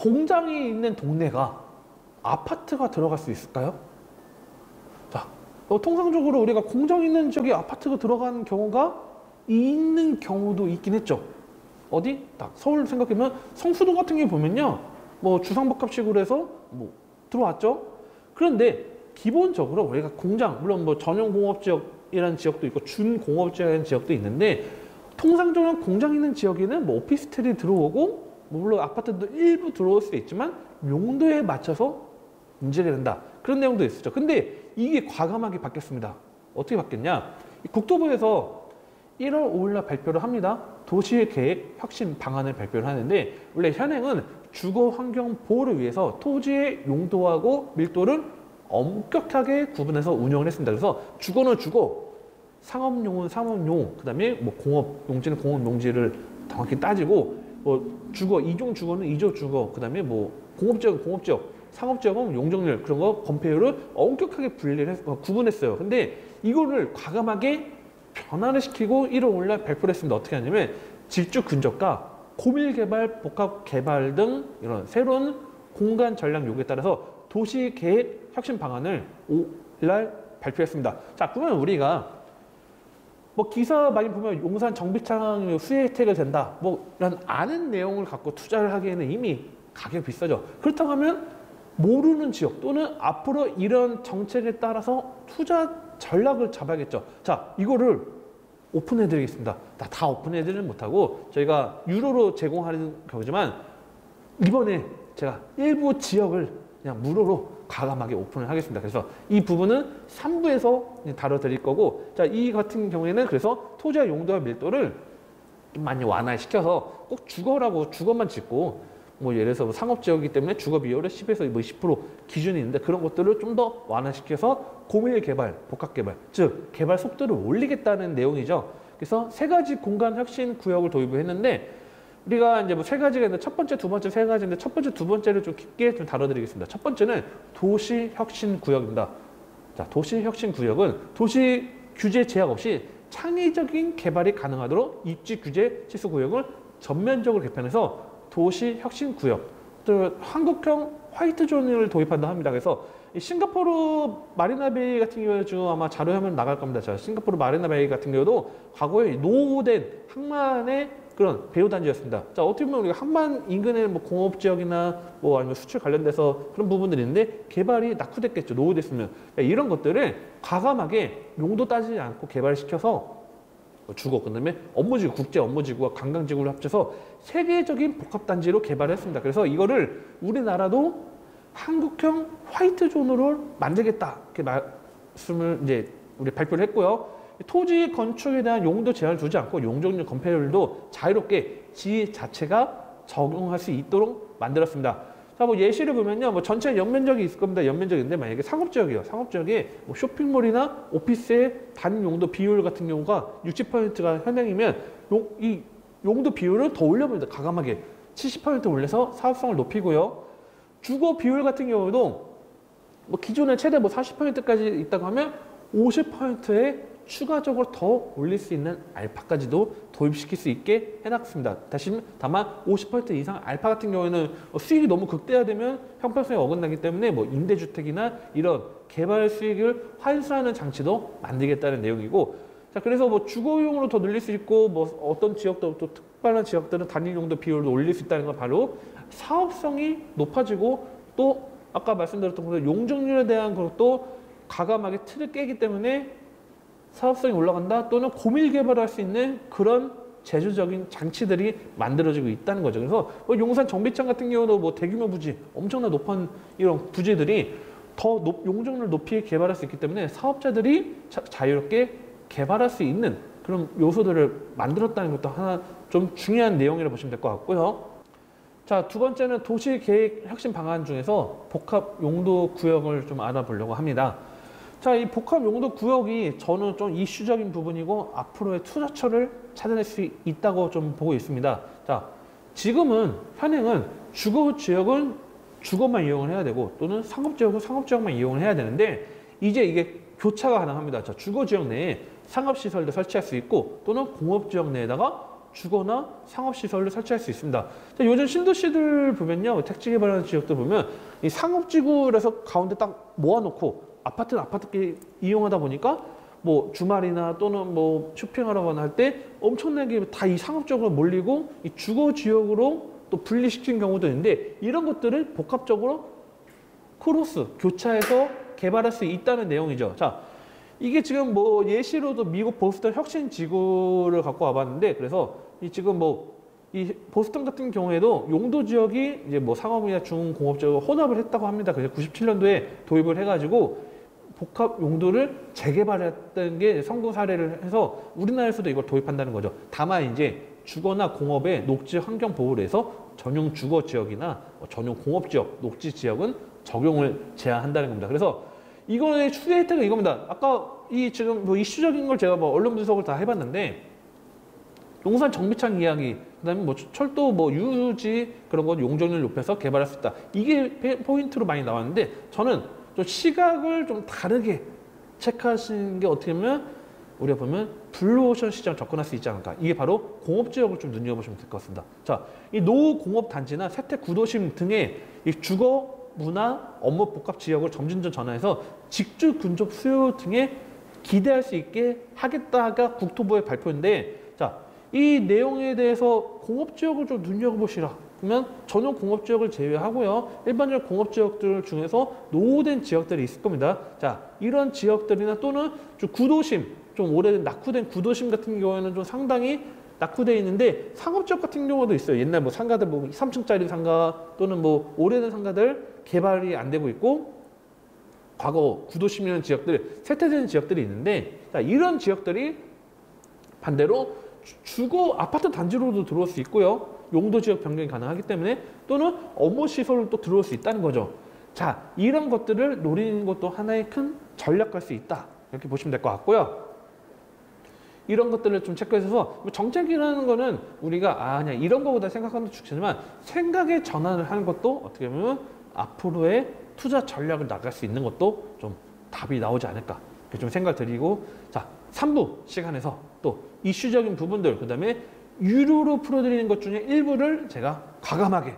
공장이 있는 동네가 아파트가 들어갈 수 있을까요? 자, 어, 통상적으로 우리가 공장 있는 지역에 아파트가 들어간 경우가 있는 경우도 있긴 했죠. 어디? 딱 서울 생각해보면 성수동 같은 경우 보면요. 뭐 주상복합식으로 해서 뭐 들어왔죠. 그런데 기본적으로 우리가 공장, 물론 뭐 전용공업지역이라는 지역도 있고 준공업지역이라는 지역도 있는데 통상적으로 공장 있는 지역에는 뭐 오피스텔이 들어오고 뭐 물론 아파트도 일부 들어올 수도 있지만 용도에 맞춰서 문제가 된다. 그런 내용도 있었죠. 근데 이게 과감하게 바뀌었습니다. 어떻게 바뀌었냐? 국토부에서 1월 5일날 발표를 합니다. 도시계획 혁신 방안을 발표를 하는데 원래 현행은 주거 환경 보호를 위해서 토지의 용도하고 밀도를 엄격하게 구분해서 운영을 했습니다. 그래서 주거는 주거, 상업용은 상업용, 그 다음에 뭐 공업 용지는 공업 용지를 정확히 따지고 뭐 주거 이종 주거는 이종 주거, 그 다음에 뭐 공업지역 공업지역, 상업지역은 용적률 그런 거 건폐율을 엄격하게 분리를 했, 어, 구분했어요. 근데 이거를 과감하게 변화를 시키고 1월 5일날 발표를 했습니다. 어떻게 하냐면 질주 근접과 고밀 개발, 복합 개발 등 이런 새로운 공간 전략 요구에 따라서 도시 계획 혁신 방안을 5일날 발표했습니다. 자, 그러면 우리가 뭐 기사 많이 보면 용산 정비창 수혜 혜택을 된다. 뭐 이런 아는 내용을 갖고 투자를 하기에는 이미 가격 비싸죠. 그렇다고 하면 모르는 지역 또는 앞으로 이런 정책에 따라서 투자 전략을 잡아야겠죠. 자, 이거를 오픈해 드리겠습니다. 다, 다 오픈해 드리는 못하고 저희가 유로로 제공하는 경우지만 이번에 제가 일부 지역을 그냥 무료로 과감하게 오픈을 하겠습니다. 그래서 이 부분은 3부에서 다뤄드릴 거고 자, 이 같은 경우에는 그래서 토지의 용도와 밀도를 좀 많이 완화시켜서 꼭 주거라고 주거만 짓고 뭐 예를 들어서 뭐 상업지역이기 때문에 주거 비율을 10에서 뭐 20% 기준이 있는데 그런 것들을 좀 더 완화시켜서 고밀 개발, 복합 개발, 즉 개발 속도를 올리겠다는 내용이죠. 그래서 세 가지 공간 혁신 구역을 도입을 했는데 우리가 이제 뭐 세 가지가 있는데 첫 번째, 두 번째, 세 가지인데 첫 번째, 두 번째를 좀 깊게 좀 다뤄드리겠습니다. 첫 번째는 도시 혁신 구역입니다. 자, 도시 혁신 구역은 도시 규제 제약 없이 창의적인 개발이 가능하도록 입지 규제 치수 구역을 전면적으로 개편해서 도시 혁신 구역, 또 한국형 화이트 존을 도입한다 합니다. 그래서 이 싱가포르 마리나베이 같은 경우에 지금 아마 자료화면 나갈 겁니다. 자, 싱가포르 마리나베이 같은 경우도 과거에 노후된 항만의 그런 배후 단지였습니다. 자, 어떻게 보면 우리가 항만 인근의 뭐 공업 지역이나 뭐 아니면 수출 관련돼서 그런 부분들이 있는데 개발이 낙후됐겠죠. 노후됐으면. 이런 것들을 과감하게 용도 따지지 않고 개발시켜서 주거 그다음에 업무지구 국제 업무지구와 관광지구를 합쳐서 세계적인 복합단지로 개발했습니다. 그래서 이거를 우리나라도 한국형 white zone으로 만들겠다 이렇게 말씀을 이제 우리 발표를 했고요. 토지 건축에 대한 용도 제한을 두지 않고 용적률 건폐율도 자유롭게 지 자체가 적용할 수 있도록 만들었습니다. 자, 뭐 예시를 보면요. 뭐 전체 연면적이 있을 겁니다. 연면적인데 만약에 상업지역이요. 상업지역에 뭐 쇼핑몰이나 오피스의 단 용도 비율 같은 경우가 60%가 현행이면 용, 이 용도 비율을 더 올려봅니다. 과감하게. 70% 올려서 사업성을 높이고요. 주거 비율 같은 경우도 뭐 기존에 최대 뭐 40%까지 있다고 하면 50%의 추가적으로 더 올릴 수 있는 알파까지도 도입시킬 수 있게 해놨습니다. 다시 다만 50% 이상 알파 같은 경우에는 수익이 너무 극대화되면 형평성에 어긋나기 때문에 뭐 임대주택이나 이런 개발 수익을 환수하는 장치도 만들겠다는 내용이고 자 그래서 뭐 주거용으로 더 늘릴 수 있고 뭐 어떤 지역도 또 특별한 지역들은 단일용도 비율을 올릴 수 있다는 건 바로 사업성이 높아지고 또 아까 말씀드렸던 것처럼 용적률에 대한 것도 과감하게 틀을 깨기 때문에 사업성이 올라간다 또는 고밀 개발할 수 있는 그런 제조적인 장치들이 만들어지고 있다는 거죠. 그래서 뭐 용산 정비창 같은 경우도 뭐 대규모 부지, 엄청나 높은 이런 부지들이 더 높, 용적률 높이 개발할 수 있기 때문에 사업자들이 자, 유롭게 개발할 수 있는 그런 요소들을 만들었다는 것도 하나 좀 중요한 내용이라고 보시면 될 것 같고요. 자, 두 번째는 도시 계획 혁신 방안 중에서 복합 용도 구역을 좀 알아보려고 합니다. 자, 이 복합 용도 구역이 저는 좀 이슈적인 부분이고 앞으로의 투자처를 찾아낼 수 있다고 좀 보고 있습니다. 자, 지금은 현행은 주거 지역은 주거만 이용을 해야 되고 또는 상업 지역은 상업 지역만 이용을 해야 되는데 이제 이게 교차가 가능합니다. 자, 주거 지역 내에 상업 시설도 설치할 수 있고 또는 공업 지역 내에다가 주거나 상업시설을 설치할 수 있습니다. 자, 요즘 신도시들 보면요. 택지 개발하는 지역들 보면 이 상업지구에서 가운데 딱 모아놓고 아파트는 아파트끼리 이용하다 보니까 뭐 주말이나 또는 뭐 쇼핑하러 가나 할 때 엄청나게 다 이 상업적으로 몰리고 이 주거 지역으로 또 분리시킨 경우도 있는데 이런 것들을 복합적으로 크로스 교차해서 개발할 수 있다는 내용이죠. 자, 이게 지금 뭐 예시로도 미국 보스턴 혁신 지구를 갖고 와봤는데 그래서 이 지금 뭐 이 보스턴 같은 경우에도 용도 지역이 이제 뭐 상업이나 중공업 지역을 혼합을 했다고 합니다. 그래서 97년도에 도입을 해가지고 복합 용도를 재개발했던 게 성공 사례를 해서 우리나라에서도 이걸 도입한다는 거죠. 다만 이제 주거나 공업의 녹지 환경 보호를 해서 전용 주거 지역이나 뭐 전용 공업 지역, 녹지 지역은 적용을 제한한다는 겁니다. 그래서 이거의 최대 혜택은 이겁니다. 아까 이 지금 뭐 이슈적인 걸 제가 뭐 언론 분석을 다 해봤는데 용산 정비창 이야기, 그다음에 뭐 철도 뭐 유휴지 그런 건 용적률 높여서 개발할 수 있다. 이게 페- 포인트로 많이 나왔는데 저는 좀 시각을 좀 다르게 체크하시는 게 어떻게 보면 우리가 보면 블루오션 시장 접근할 수 있지 않을까. 이게 바로 공업 지역을 좀 눈여보시면 될 것 같습니다. 자, 이 노후 공업 단지나 세택 구도심 등의 이 주거 문화 업무 복합 지역을 점진전 전환해서 직주 근접 수요 등에 기대할 수 있게 하겠다가 국토부의 발표인데 자, 이 내용에 대해서 공업 지역을 좀 눈여겨보시라. 그러면 전용 공업 지역을 제외하고요. 일반적 공업 지역들 중에서 노후된 지역들이 있을 겁니다. 자, 이런 지역들이나 또는 좀 구도심, 좀 오래된 낙후된 구도심 같은 경우에는 좀 상당히 낙후되어 있는데 상업지역 같은 경우도 있어요. 옛날 뭐 상가들 뭐 3층짜리 상가 또는 뭐 오래된 상가들 개발이 안 되고 있고 과거 구도심이라는 지역들 쇠퇴되는 지역들이 있는데 자, 이런 지역들이 반대로 주- 주거 아파트 단지로도 들어올 수 있고요. 용도 지역 변경이 가능하기 때문에 또는 업무 시설로 또 들어올 수 있다는 거죠. 자, 이런 것들을 노리는 것도 하나의 큰 전략할 수 있다. 이렇게 보시면 될 것 같고요. 이런 것들을 좀 체크해서 뭐 정책이라는 거는 우리가 아 그냥 이런 거보다 생각하는 좋지만 생각의 전환을 하는 것도 어떻게 보면 앞으로의 투자 전략을 나갈 수 있는 것도 좀 답이 나오지 않을까 이렇게 좀 생각 드리고 자 3부 시간에서 또 이슈적인 부분들 그 다음에 유료로 풀어드리는 것 중에 일부를 제가 과감하게